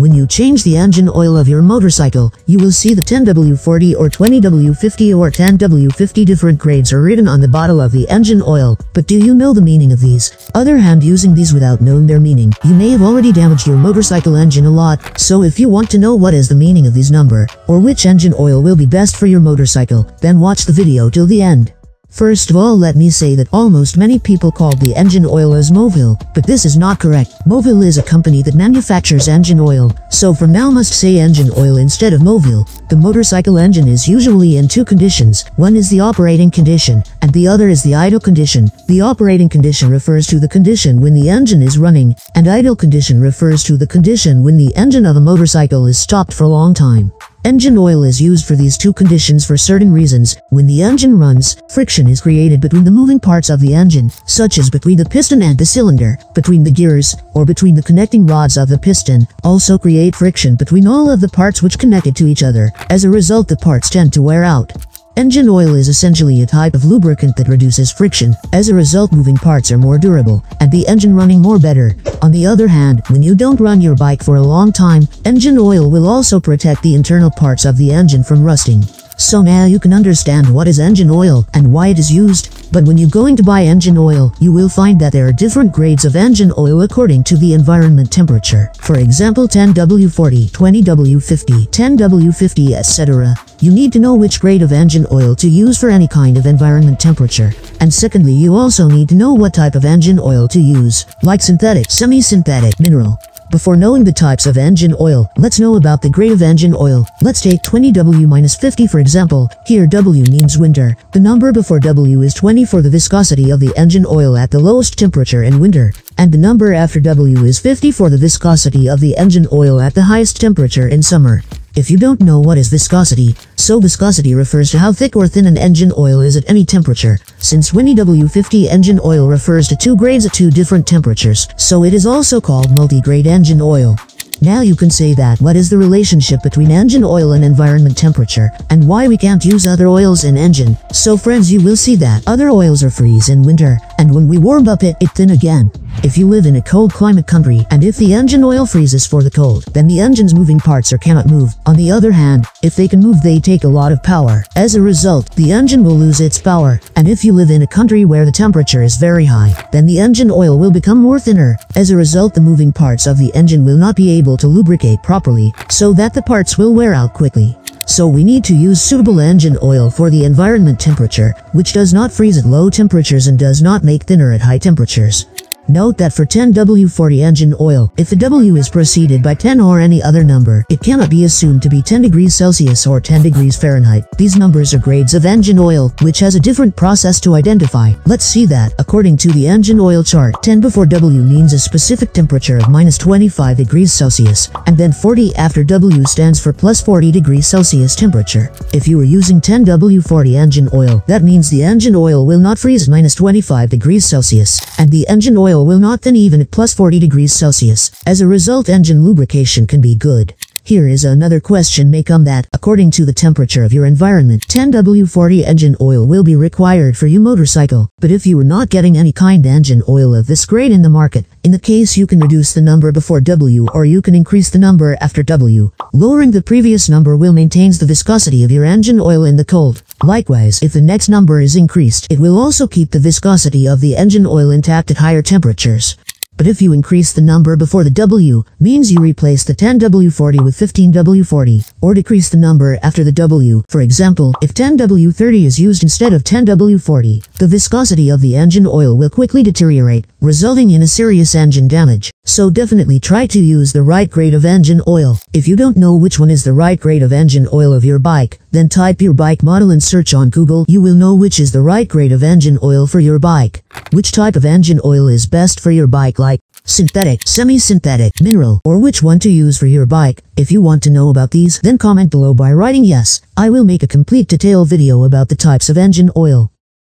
When you change the engine oil of your motorcycle, you will see the 10W40 or 20W50 or 10W50 different grades are written on the bottle of the engine oil. But do you know the meaning of these? Other hand using these without knowing their meaning, you may have already damaged your motorcycle engine a lot. So if you want to know what is the meaning of these number, or which engine oil will be best for your motorcycle, then watch the video till the end. First of all let me say that almost many people call the engine oil as Mobil, but this is not correct. Mobil is a company that manufactures engine oil, so from now must say engine oil instead of Mobil. The motorcycle engine is usually in two conditions, one is the operating condition, and the other is the idle condition. The operating condition refers to the condition when the engine is running, and idle condition refers to the condition when the engine of a motorcycle is stopped for a long time. Engine oil is used for these two conditions for certain reasons. When the engine runs, friction is created between the moving parts of the engine, such as between the piston and the cylinder, between the gears, or between the connecting rods of the piston, also create friction between all of the parts which connected to each other. As a result the parts tend to wear out. Engine oil is essentially a type of lubricant that reduces friction. As a result moving parts are more durable, and the engine running more better. On the other hand, when you don't run your bike for a long time, engine oil will also protect the internal parts of the engine from rusting. So now you can understand what is engine oil and why it is used. But when you're going to buy engine oil, you will find that there are different grades of engine oil according to the environment temperature. For example 10W40, 20W50, 10W50 etc. You need to know which grade of engine oil to use for any kind of environment temperature. And secondly you also need to know what type of engine oil to use, like synthetic, semi-synthetic, mineral, before knowing the types of engine oil, let's know about the grade of engine oil. Let's take 20W-50 for example. Here W means winter. The number before W is 20 for the viscosity of the engine oil at the lowest temperature in winter. And the number after W is 50 for the viscosity of the engine oil at the highest temperature in summer. If you don't know what is viscosity, so viscosity refers to how thick or thin an engine oil is at any temperature. Since Winnie W50 engine oil refers to two grades at two different temperatures, so it is also called multi-grade engine oil. Now you can say that what is the relationship between engine oil and environment temperature, and why we can't use other oils in engine. So friends you will see that other oils are freeze in winter, and when we warm up it, it thin again. If you live in a cold climate country and if the engine oil freezes for the cold, then the engine's moving parts are cannot move. On the other hand, if they can move they take a lot of power. As a result, the engine will lose its power. And if you live in a country where the temperature is very high, then the engine oil will become more thinner. As a result the moving parts of the engine will not be able to lubricate properly, so that the parts will wear out quickly. So we need to use suitable engine oil for the environment temperature, which does not freeze at low temperatures and does not make thinner at high temperatures. Note that for 10W40 engine oil, if the W is preceded by 10 or any other number, it cannot be assumed to be 10 degrees Celsius or 10 degrees Fahrenheit. These numbers are grades of engine oil, which has a different process to identify. Let's see that. According to the engine oil chart, 10 before W means a specific temperature of minus 25 degrees Celsius, and then 40 after W stands for plus 40 degrees Celsius temperature. If you are using 10W40 engine oil, that means the engine oil will not freeze minus 25 degrees Celsius, and the engine oil will not thin even at plus 40 degrees Celsius. As a result engine lubrication can be good. Here is another question may come that, according to the temperature of your environment, 10W40 engine oil will be required for your motorcycle. But if you are not getting any kind engine oil of this grade in the market, in the case you can reduce the number before W or you can increase the number after W. Lowering the previous number will maintains the viscosity of your engine oil in the cold. Likewise, if the next number is increased, it will also keep the viscosity of the engine oil intact at higher temperatures. But if you increase the number before the W, means you replace the 10W40 with 15W40, or decrease the number after the W. For example, if 10W30 is used instead of 10W40, the viscosity of the engine oil will quickly deteriorate, resulting in a serious engine damage. So definitely try to use the right grade of engine oil. If you don't know which one is the right grade of engine oil of your bike, then type your bike model and search on Google. You will know which is the right grade of engine oil for your bike. Which type of engine oil is best for your bike like synthetic, semi-synthetic, mineral, or which one to use for your bike. If you want to know about these, then comment below by writing yes. I will make a complete detailed video about the types of engine oil.